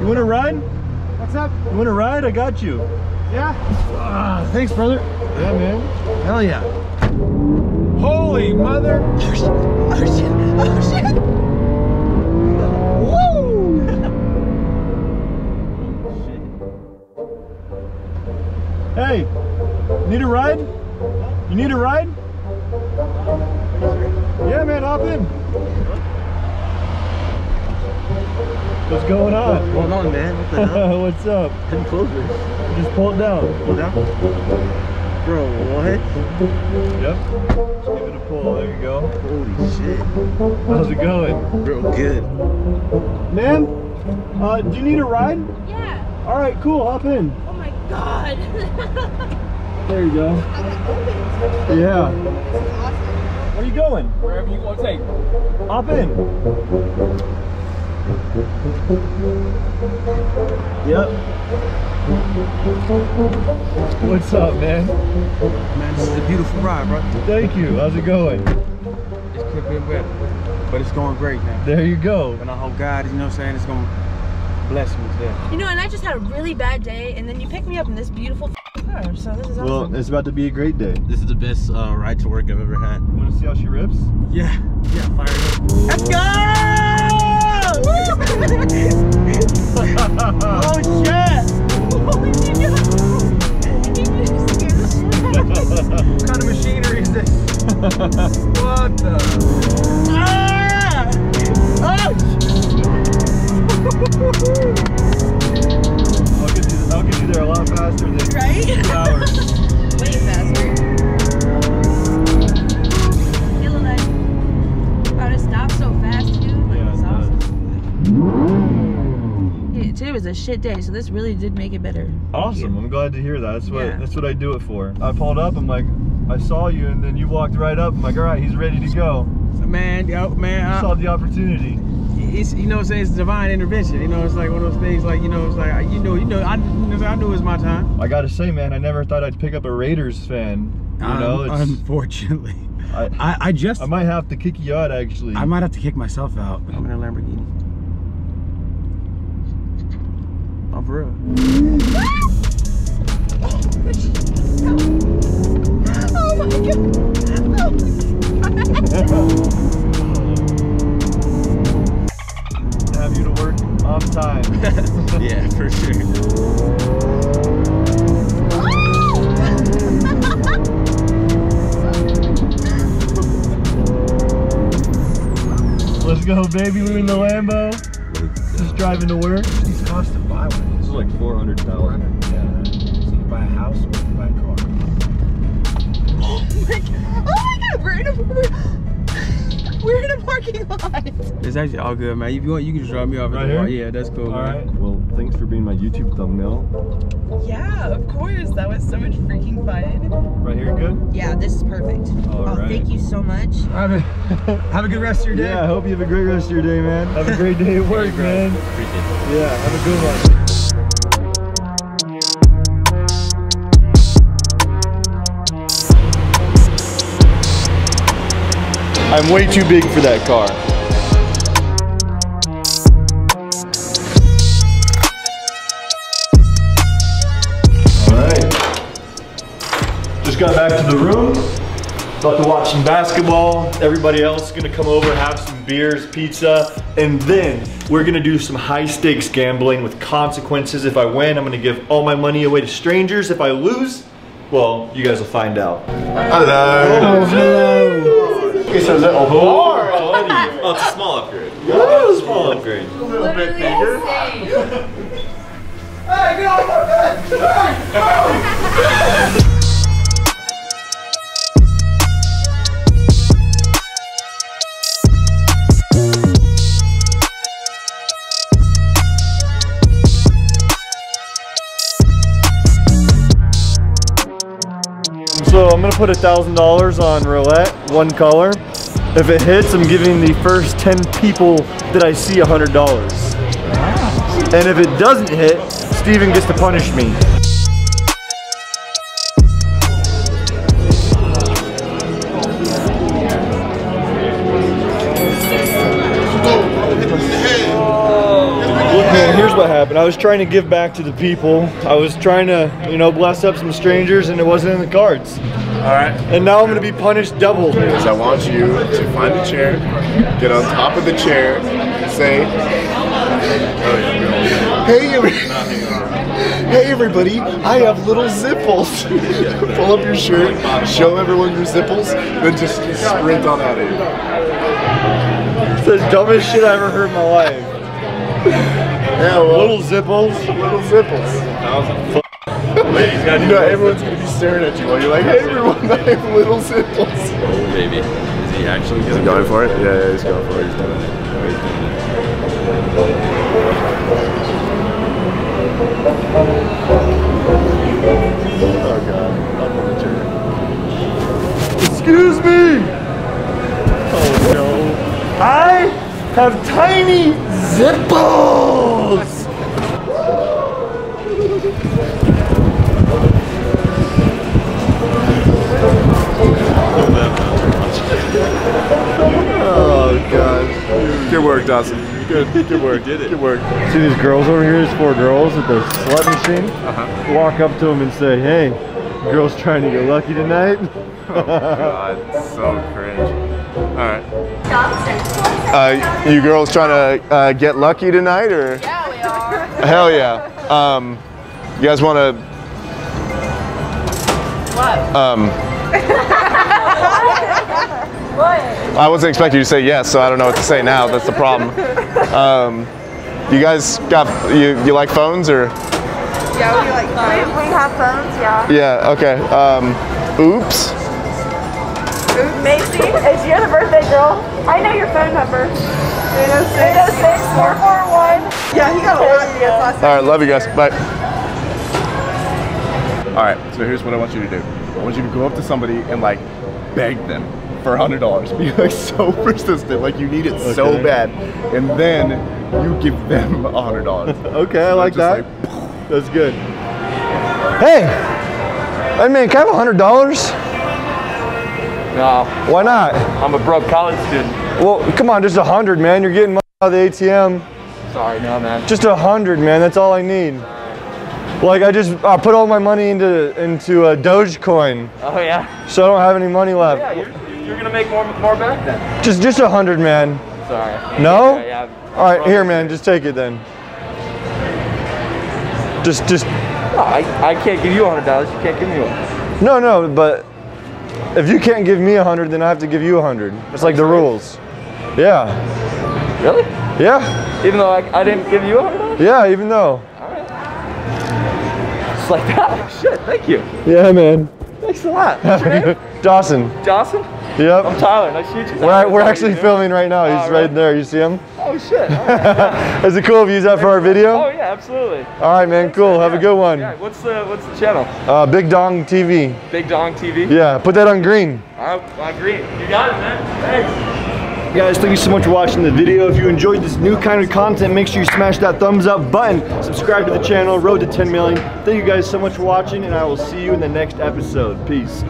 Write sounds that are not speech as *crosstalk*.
You want to ride? What's up? You want to ride? I got you. Yeah? Ah, thanks, brother. Yeah, man. Hell yeah. Holy mother. Oh shit! Oh shit! Oh shit! Woo! Hey, need a ride? You need a ride? Yeah, man, hop in. What's going on? Hold on, man. What the *laughs* hell? What's up? Come closer. Just pull it down. Pull down. Bro, what? Yep. Just give it a pull. There you go. Holy shit. How's it going? Bro, good. Ma'am, uh, do you need a ride? Yeah. All right, cool. Hop in. Oh my god. *laughs* There you go. Yeah. Where are you going? Wherever you want to take. Hop in. Yep. What's up, man? Man, this is a beautiful ride, bro. Thank you. How's it going? It could be better. But it's going great now. There you go. And I hope God, you know what I'm saying, it's going to bless me today. you know, and I just had a really bad day, and then you picked me up in this beautiful car. So this is awesome. Well, it's about to be a great day. This is the best uh, ride to work I've ever had. You want to see how she rips? Yeah. Yeah, fire it up. Let's go! What the? Ah! Oh! I'll get you. I'll get you there a lot faster than Right? two hours. Way faster. Feeling like about to stop so fast too. Like, Yeah, it's awesome. Yeah, today was a shit day, so this really did make it better. Awesome. I'm glad to hear that. That's what Yeah. that's what I do it for. I pulled up. I'm like, I saw you, and then you walked right up. I'm like, all right, he's ready to go. Man, yo, man, I I, saw the opportunity. it's you know what I'm saying it's divine intervention. You know, it's like one of those things like you know it's like you know you know I you know, I knew it was my time. I gotta say, man, I never thought I'd pick up a Raiders fan. You know, Um, it's, unfortunately, I, *laughs* I I just I might have to kick you out actually. I might have to kick myself out. I'm in a Lamborghini. Oh, for real. Let's baby. We're in the Lambo. Just driving to work. These costs to buy one. This is like 400 dollars. Yeah. So you buy a house parking. *laughs* It's actually all good, man. If you want, you can just drop me off. at Right the bar. here? Yeah, that's cool, All man. right. Well, thanks for being my YouTube thumbnail. Yeah, of course. That was so much freaking fun. Right here, good. Yeah, this is perfect. All oh, right. thank you so much. Have a, *laughs* have a good rest of your day. Yeah. I hope you have a great rest of your day, man. Have a great day at work, man. Appreciate it. Yeah. Have a good one. I'm way too big for that car. Got back to the room. About to watch some basketball. Everybody else is gonna come over, have some beers, pizza, and then we're gonna do some high stakes gambling with consequences. If I win, I'm gonna give all my money away to strangers. If I lose, well, you guys will find out. Hello. Oh, hello. It's a little bar. Oh, it's a small upgrade. Yeah, it's a small upgrade. Literally insane. So I'm gonna put a thousand dollars on roulette, one color. If it hits, I'm giving the first 10 people that I see a hundred dollars. And if it doesn't hit, Steven gets to punish me. Happened. crap, and I was trying to give back to the people. I was trying to, you know, bless up some strangers, and it wasn't in the cards. All right. And now I'm gonna be punished double. So I want you to find a chair, get on top of the chair, say, "Hey, every- *laughs* hey everybody, I have little zipples." *laughs* Pull up your shirt, show everyone your zipples, then just sprint on out of here. It's the dumbest shit I ever heard in my life. *laughs* Yeah, well, Little zipples. little zipples. Ladies, you know, everyone's gonna be staring at you while you're like, "Hey everyone, I have little zipples." Oh, baby. Is he actually Is he going for it? Yeah, yeah, he's going for it. He's doing it. Oh god, up on the chair. Excuse me. Oh no. I have tiny zipples. Oh god. Good work, Dawson. Good, good work. Did it. Good work. See these girls over here? These four girls at the slut machine. Uh-huh. Walk up to them and say, "Hey, girls trying to get lucky tonight." *laughs* oh God, so cringe. Alright. Uh, you girls trying to uh, get lucky tonight, or? Yeah, we are. Hell yeah. Um, you guys want to? What? Um, I wasn't expecting you to say yes, so I don't know what to say now. That's the problem. Um, you guys got you? You like phones or? Yeah, we like phones. We have phones, yeah. Yeah. Okay. Um, oops. Macy, it's you're the birthday girl. I know your phone number. 806 441. Yeah, he got a lot of last All right. Love you guys. Bye. All right. So here's what I want you to do. I want you to go up to somebody and like beg them for a hundred dollars. *laughs* Be like so persistent, like you need it so bad, and then you give them a hundred dollars. *laughs* Okay, I like Just that. That's good. Hey, hey man, can I have a hundred dollars? No, Why not? I'm a broke college student. Well, come on, just a hundred, man. You're getting money out of the ATM. Sorry, no, man. Just a hundred, man. That's all I need. Like I just I put all my money into into a Dogecoin, Oh yeah. so I don't have any money left. Yeah, you're, you're gonna make more more back then. Just just a hundred, man. Sorry. No? Yeah, yeah. All right, here, man. Just take it then. Just just No, I, I can't give you a hundred dollars. You can't give me one. no no, but if you can't give me a hundred, then I have to give you a hundred. It's like the rules. Yeah, Really? yeah, Even though I, I didn't give you a dollars? yeah. Even though. Alright. Just like that. *laughs* Shit. Thank you. Yeah, man. Thanks a lot. *laughs* What's your name? Dawson. Johnson. Yep. I'm Tyler. Nice to meet you. We're, we're actually filming right now. He's Oh, right really? there. You see him? Oh shit. All right. *laughs* Is it cool if you use that for our video? Oh yeah, absolutely. All right, man. Cool. Have a good one. Yeah. What's the what's the channel? Uh, Big Daws TV. Big Daws TV. Yeah, put that on green. I, I agree. You got it, man. Thanks. Guys, thank you so much for watching the video. If you enjoyed this new kind of content, make sure you smash that thumbs up button. Subscribe to the channel, road to 10 million. Thank you guys so much for watching, and I will see you in the next episode. Peace.